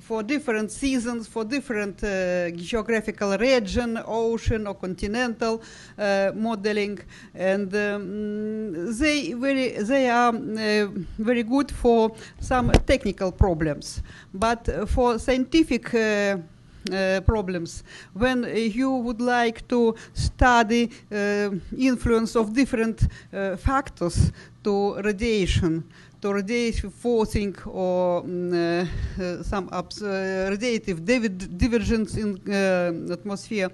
for different seasons, for different uh, geographical region, ocean or continental uh, modeling, and um, they very they are uh, very good for some technical problems, but for scientific. Uh, problems when uh, you would like to study uh, influence of different factors to radiation to radiation forcing or some radiative divergence in atmosphere,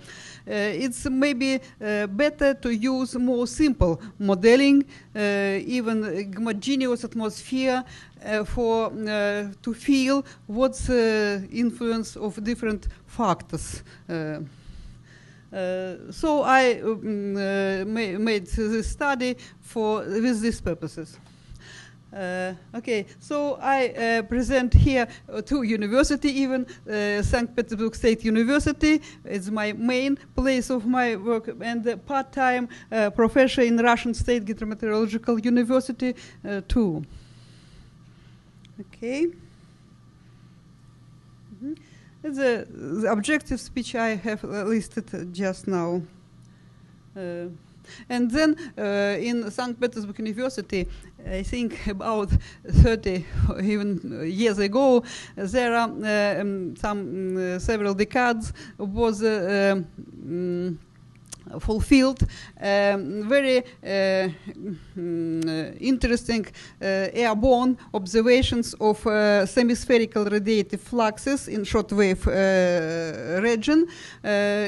it's maybe uh, better to use more simple modeling, uh, even homogeneous atmosphere, uh, for to feel what's influence of different factors. Uh, so I um, uh, ma- made this study for with these purposes. Uh, okay, so I uh, present here uh, two university, even uh, St. Petersburg State University is my main place of my work, and part-time uh, professor in Russian State Hydrometeorological University uh, too. Okay. Mhm. It's a, the objectives which I have listed just now. And then uh, in St. Petersburg University, I think about 30 or even years ago, there are uh, um, some uh, several decades was uh, um, fulfilled um, very uh, mm, interesting uh, airborne observations of semispherical radiative fluxes in shortwave region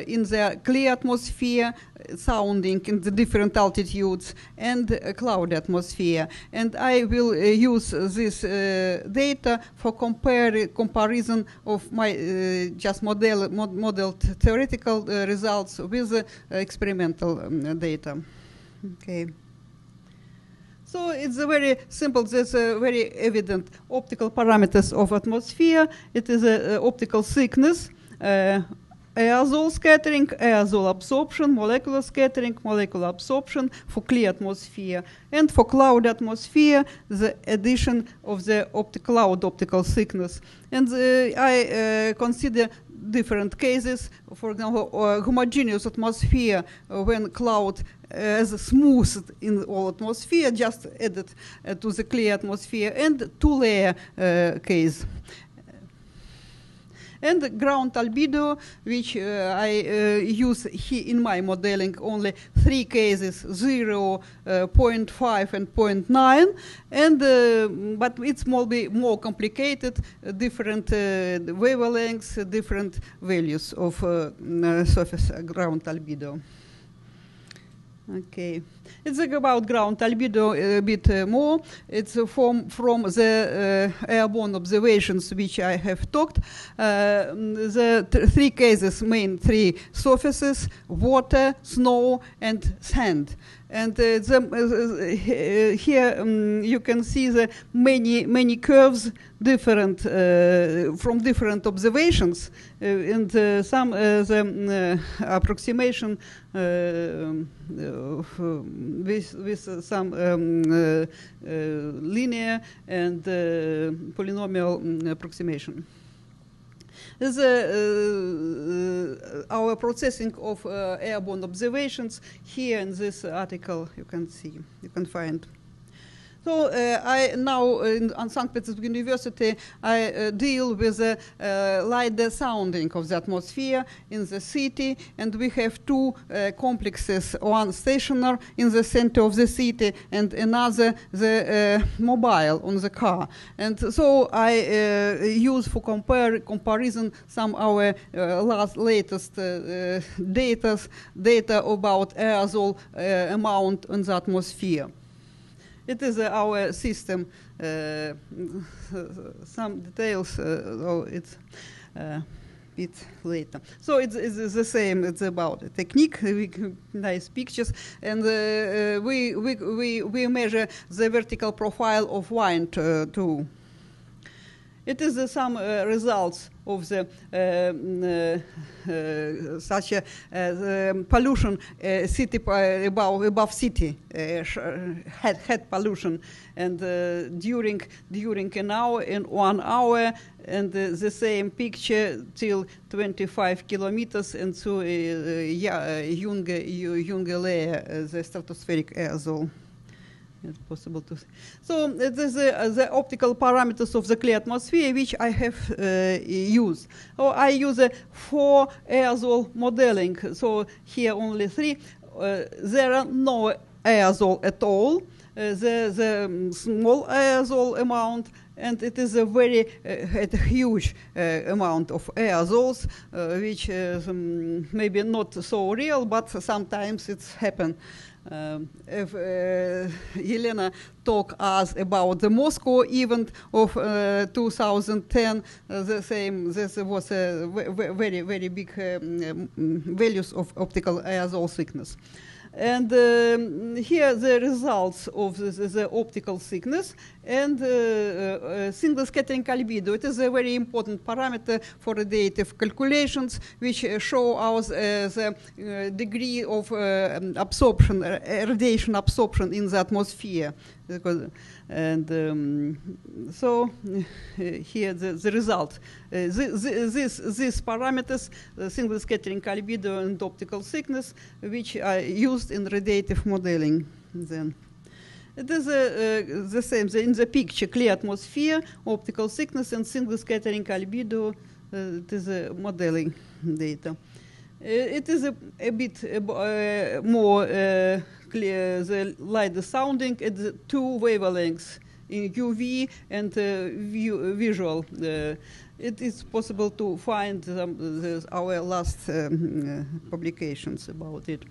in the clear atmosphere sounding in the different altitudes and uh, cloud atmosphere. And i will uh, use this uh, data for compare comparison of my just model mod- modeled theoretical results with experimental um, data. Okay. So it's a very simple, there's a very evident optical parameters of atmosphere. It is a, a optical thickness, uh, aerosol scattering, aerosol absorption, molecular scattering, molecular absorption for clear atmosphere. And for cloud atmosphere, the addition of the optic cloud optical thickness. And uh, I uh, consider different cases. For example, uh, homogeneous atmosphere uh, when cloud as smooth in all atmosphere, just added uh, to the clear atmosphere, and two-layer uh, case. And the ground albedo, which uh, I uh, use here in my modeling, only three cases, 0, uh, 0.5, and 0.9. And, but it's more, more complicated, different wavelengths, different values of surface ground albedo. Okay, it's about ground albedo a bit uh, more. It's uh, from from the uh, airborne observations which I have talked. Uh, the th- three cases, main three surfaces: water, snow, and sand. And uh, the, uh, here um, you can see the many many curves different uh, from different observations, uh, and uh, some uh, the uh, approximation uh, um, uh, with with uh, some um, uh, uh, linear and uh, polynomial approximation. This, uh, uh, our processing of uh, airborne observations here in this article. You can see you can find so uh, I now in, on St. Petersburg University I uh, deal with the uh, light sounding of the atmosphere in the city, and we have two uh, complexes: one stationary in the center of the city, and another the uh, mobile on the car. And so I uh, use for compare comparison some our uh, last latest uh, uh, data data about aerosol uh, amount in the atmosphere. It is uh, our system. Uh, some details, oh, it's uh, bit later. So it's, it's the same. It's about a technique, we, nice pictures, and uh, we, we, we, measure the vertical profile of wind uh, too. It is uh, some uh, results of the uh, mm, uh, such a uh, pollution uh, city uh, above above city uh, head head pollution. And uh, during during an hour in one hour and uh, the same picture till 25 kilometers and so uh, yeah, Junge Junge layer uh, the stratospheric aerosol it's possible to see. So this is uh, the optical parameters of the clear atmosphere which I have uh, used. So I use uh, four aerosol modeling. So here only three. Uh, there are no aerosol at all. Uh, the the um, small aerosol amount and it is a very uh, a huge uh, amount of aerosols, uh, which is um, maybe not so real, but sometimes it's happen. Um, if uh, Elena talk us about the Moscow event of uh, 2010, uh, the same. This was a ve- ve- very very big um, um, values of optical aerosol thickness. And um, here the results of the, the, the optical thickness and uh, uh, single scattering albedo. It is a very important parameter for radiative calculations, which uh, show us uh, the uh, degree of uh, absorption, uh, radiation absorption in the atmosphere. Because, and um, so here the, the result. Uh, thi- thi- this, these parameters, uh, single scattering albedo and optical thickness, which are used in radiative modeling then. It is uh, uh, the same the- in the picture, clear atmosphere, optical thickness, and single scattering albedo. Uh, it is modeling data. It is a, a bit more clear, the light sounding at two wavelengths in UV and uh, view, visual. Uh, it is possible to find um, the, our last um, uh, publications about it.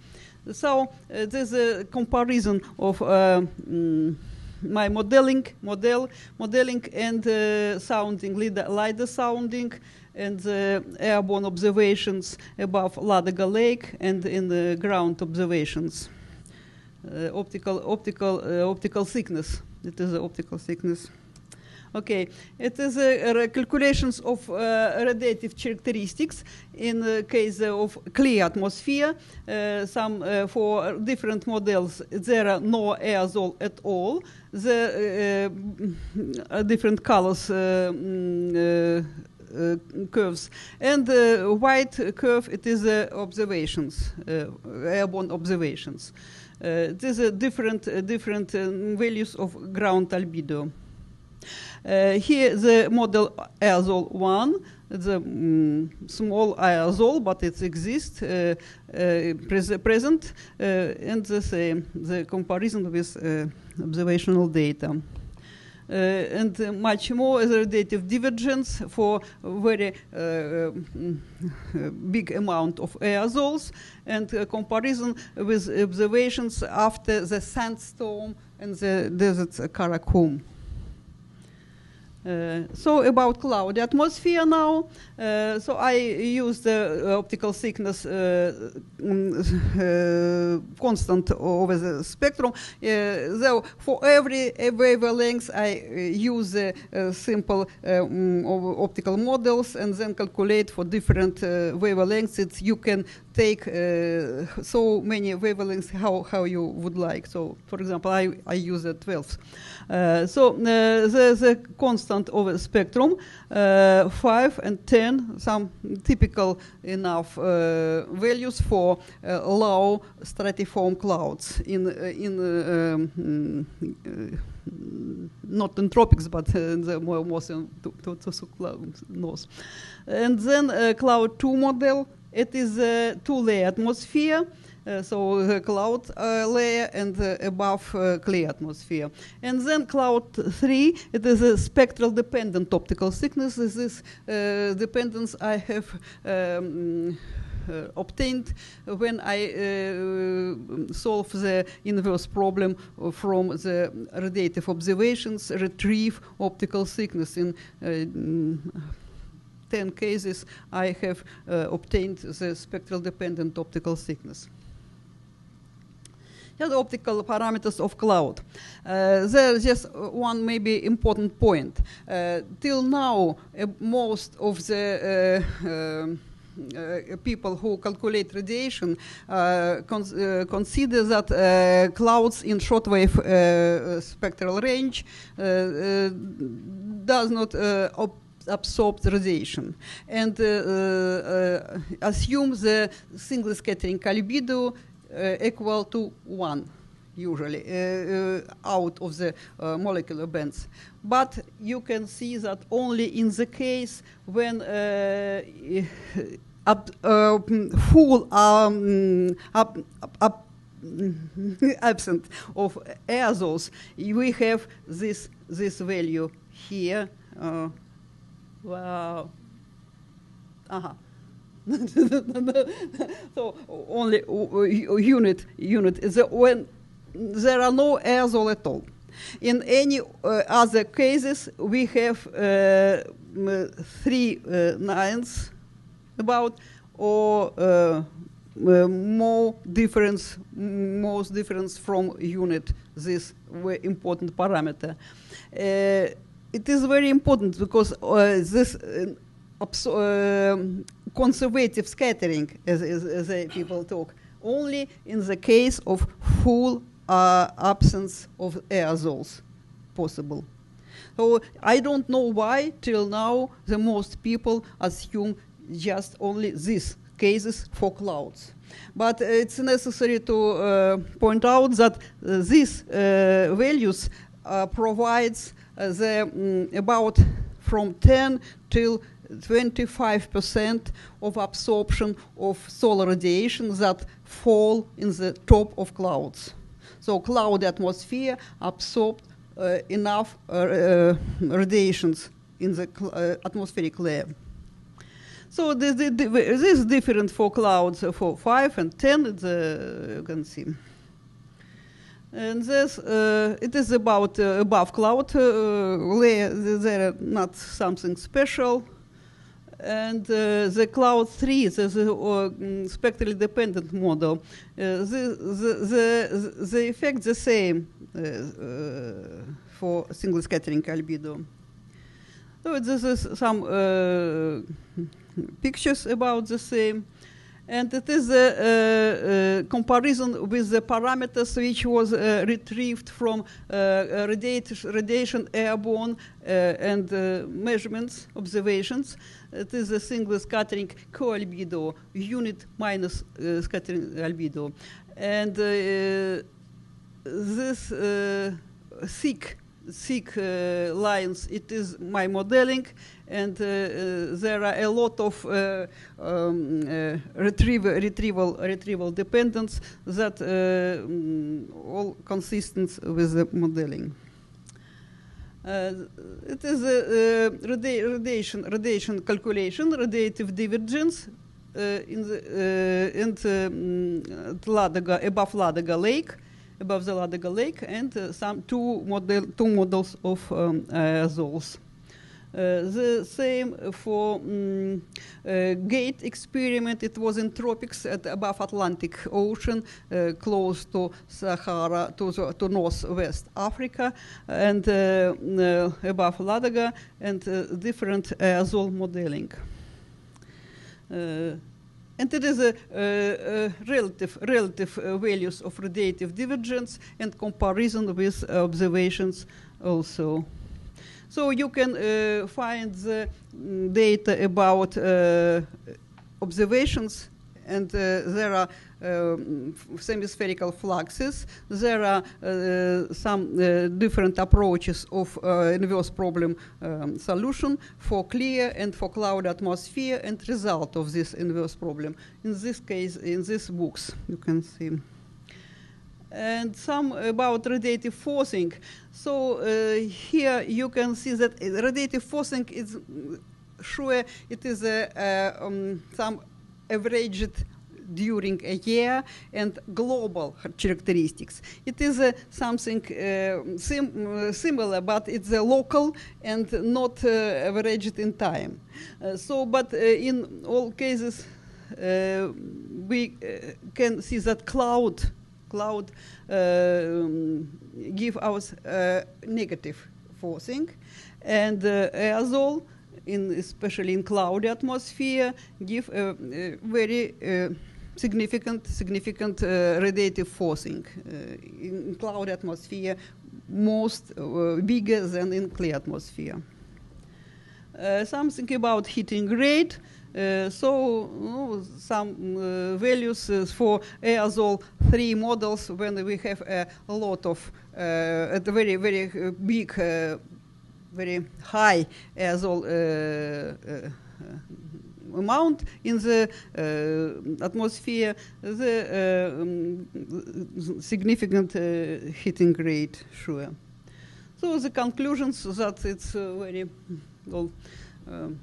So uh, there's a comparison of uh, mm, my modeling, model, modeling and uh, sounding, LIDAR, LIDAR sounding, and the airborne observations above Ladoga Lake and in the ground observations. Uh, optical, optical, uh, optical thickness. It is the optical thickness. Okay, it is a calculations of uh, radiative characteristics in the case of clear atmosphere. Uh, some uh, for different models there are no aerosol at all. The uh, uh, different colors. Uh, uh, uh, curves and the white curve it is uh, observations uh, airborne observations uh, these are different uh, different um, values of ground albedo. Uh, here the model aerosol 1 the mm, small aerosol but it exists uh, uh, pres- present and the same the comparison with observational data and uh, much more the radiative divergence for very uh, mm, uh, big amount of aerosols and comparison with observations after the sandstorm and the desert Karakum. Uh, so about cloudy atmosphere now. Uh, so I use the uh, optical thickness mm, constant over the spectrum. So for every wavelength, I use simple mm, optical models and then calculate for different wavelengths. It's, you can take uh, so many wavelengths how, how you would like. So, for example, I, I use a 12. Uh, so uh, the, the constant over spectrum, uh, 5 and 10, some typical enough uh, values for uh, low stratiform clouds in, in um, not in tropics, but in the more, more to, to, to, to clouds north. And then uh, cloud 2 model, it is a two-layer atmosphere. Uh, so the cloud uh, layer and uh, above uh, clear atmosphere. And then cloud 3, it is a spectral dependent optical thickness. This is uh, dependence I have um, obtained when I solve the inverse problem from the radiative observations, retrieve optical thickness in 10 cases I have uh, obtained the spectral dependent optical thickness. Yeah, the optical parameters of cloud. Uh, there's just one maybe important point. Uh, till now, uh, most of the uh, um, uh, people who calculate radiation uh, cons- uh, consider that uh, clouds in shortwave uh, spectral range uh, uh, does not op- absorb the radiation and uh, uh, assume the single scattering albedo uh, equal to one usually uh, uh, out of the uh, molecular bands. But you can see that only in the case when uh, full um, up, up, absent of aerosols, we have this this value here. Uh, wow. Uh-huh. so only uh, unit unit when there are no aerosol at all. In any uh, other cases, we have uh, three uh, nines about or uh, uh, more difference, most difference from unit. This important parameter. Uh, it is very important because uh, this uh, um conservative scattering, as, as, as uh, people talk, only in the case of full uh, absence of aerosols possible. So I don't know why till now the most people assume just only these cases for clouds. But uh, it's necessary to uh, point out that uh, these uh, values uh, provides uh, the mm, about from 10 till 25% of absorption of solar radiation that fall in the top of clouds. So cloud atmosphere absorbed uh, enough uh, uh, radiations in the uh, atmospheric layer. So this, this, this is different for clouds uh, for 5 and 10, it's, uh, you can see. And this, uh, it is about uh, above cloud uh, layer, there are not something special. And uh, the cloud 3 is a uh, mm, spectrally dependent model. The, the, the, the effect the same for single scattering albedo. So this is some pictures about the same. And it is a, uh, uh, comparison with the parameters which was uh, retrieved from uh, radiation, radiation airborne uh, and uh, measurements, observations. It is a single scattering co-albedo, unit minus uh, scattering albedo. And uh, this uh, thick thick uh, lines, it is my modeling, and uh, uh, there are a lot of uh, um, uh, retrieval, retrieval, retrieval dependence that uh, mm, all consistent with the modeling. It is a radi- radiation, radiation calculation, radiative divergence in the mm, at Ladoga, above Ladoga Lake, above the Ladoga Lake, and uh, some two model two models of um, aerosols. Uh, the same for mm, uh, GATE experiment. It was in tropics at above Atlantic Ocean, uh, close to Sahara, to, the, to northwest Africa, and uh, uh, above Ladoga, and uh, different aerosol modeling. And it is a, uh, relative, relative uh, values of radiative divergence and comparison with observations also. So you can uh, find the mm, data about uh, observations, and uh, there are semispherical fluxes. There are uh, some uh, different approaches of inverse problem um, solution for clear and for cloud atmosphere and result of this inverse problem. In this case, in these books, you can see and some about radiative forcing. So uh, here you can see that radiative forcing is sure it is a, uh, um, some averaged during a year and global characteristics. It is uh, something uh, sim- uh, similar, but it's a local and not uh, averaged in time. Uh, so, but uh, in all cases, uh, we uh, can see that cloud cloud give us uh, negative forcing, and uh, aerosol, in especially in cloudy atmosphere, give a, a very uh, significant significant uh, radiative forcing uh, in, cloud atmosphere, most uh, bigger than in clear atmosphere. Uh, something about heating rate. Uh, so some uh, values for aerosol three models when we have a lot of a very very big very high aerosol amount in the uh, atmosphere, the um, significant uh, heating rate, sure. So the conclusions that it's very well, um,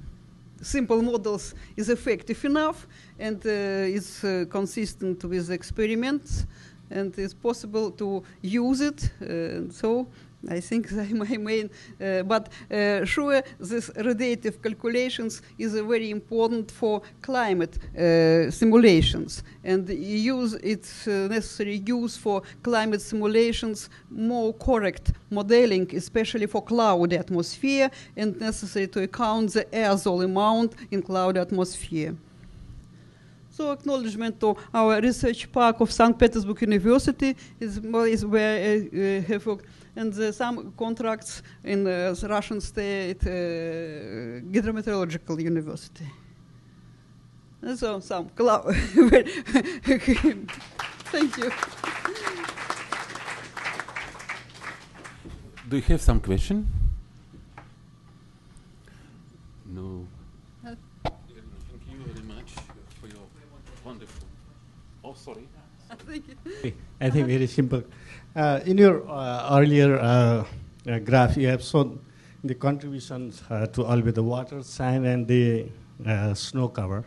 simple models is effective enough and is consistent with experiments and it's possible to use it. So I think my main, uh, but uh, sure, this radiative calculations is uh, very important for climate uh, simulations, and use it's uh, necessary use for climate simulations more correct modeling, especially for cloud atmosphere, and necessary to account the aerosol amount in cloud atmosphere. So acknowledgement to our research park of St. Petersburg University is, is where I uh, have worked, and uh, some contracts in uh, the Russian state uh, hydrometeorological university. And so some cloud. Thank you. Do you have some question? No. Uh, Thank you very much for your wonderful. Oh, sorry. I think very simple. Uh, in your uh, earlier uh, uh, graph, you have shown the contributions uh, to albedo water, sand, and the uh, snow cover.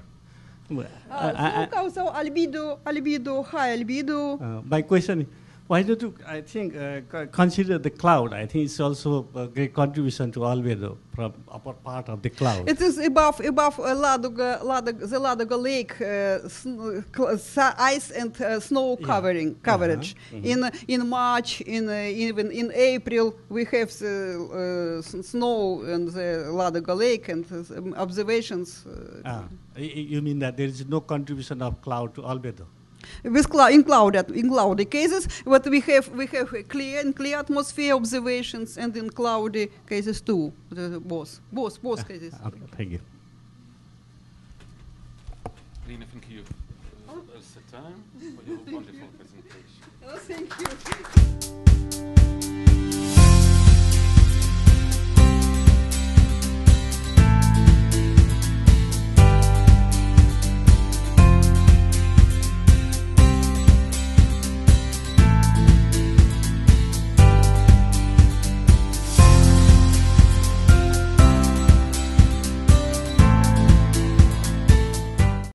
Uh, I- I- so albedo, albedo, high albedo. uh, my question is, why don't you, I think, uh, consider the cloud? I think it's also a great contribution to albedo from upper part of the cloud. It is above above uh, Ladoga, Ladoga, the Ladoga Lake uh, sn- cl- sa- ice and uh, snow Yeah. covering coverage. Uh-huh, mhm. In in March, in uh, even in April, we have the uh, snow in the Ladoga Lake and uh, observations. Uh, Ah, you mean that there is no contribution of cloud to albedo? With clou- in cloud in cloudy cases, but we have we have a clear in clear atmosphere observations and in cloudy cases too. The, both both both cases. Ah, Okay, thank you. Lena, thank you uh, as a time for your wonderful presentation. Oh, thank you.